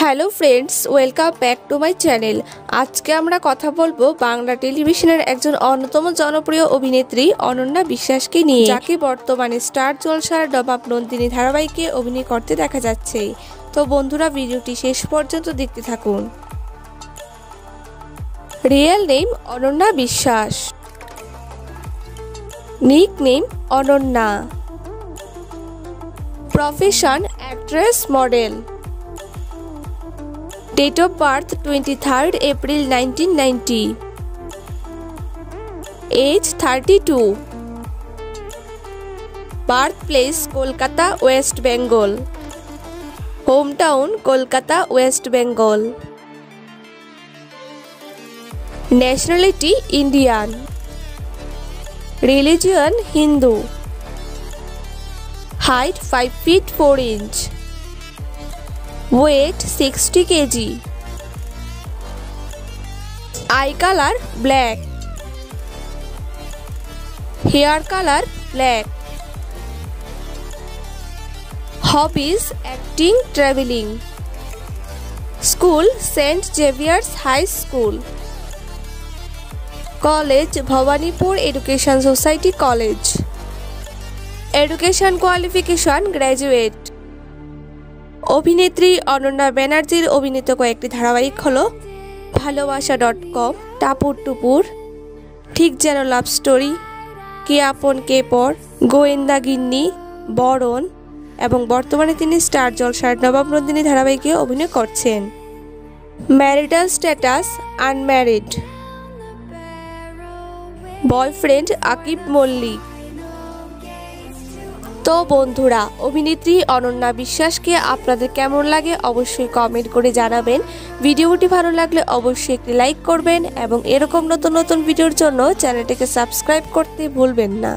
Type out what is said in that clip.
Hello friends, welcome back to my channel. আজকে আমরা কথা বলব বাংলা টেলিভিশনের একজন অন্যতম জনপ্রিয় অভিনেত্রী অনন্যা বিশ্বাসকে নিয়ে। যাকে বর্তমানে স্টার জলসার নবাব নন্দিনী ধারাবাহিকে অভিনয় করতে দেখা যাচ্ছে। তো বন্ধুরা, ভিডিওটি শেষ পর্যন্ত দেখতে থাকুন। Real name Ananya Biswas. Nick name Ananya. Profession actress model. Date of birth 23 April 1990 age 32 birth place Kolkata West Bengal home town Kolkata West Bengal nationality Indian religion Hindu height 5 feet 4 inch weight sixty KG eye colour black hair colour black hobbies acting travelling school Saint Xavier's high school college Bhowanipur education society college education qualification graduate অভিনেত্রী অনন্যা ব্যানার্জির অভিনীত কয়েকটি ধারাবাহিক হলো ভালোবাসা dot com টাপুর টুপুর, ঠিক যেন love story কে আপন কে পর, গোয়েন্দা গিন্নি, বরণ এবং বর্তমানে তিনি স্টার জলসার নবাব নন্দিনী ধারাবাহিকে অভিনয় করছেন। Marital status unmarried boyfriend Akib Mallick. তো বন্ধুরা, অভিনেত্রী অনন্যা বিশ্বাসকে আপনাদের কেমন লাগে অবশ্যই কমেন্ট করে জানাবেন। ভিডিওটি ভালো লাগলে অবশ্যই একটি লাইক করবেন এবং এরকম নতুন নতুন ভিডিওর জন্য চ্যানেলটিকে সাবস্ক্রাইব করতে ভুলবেন না।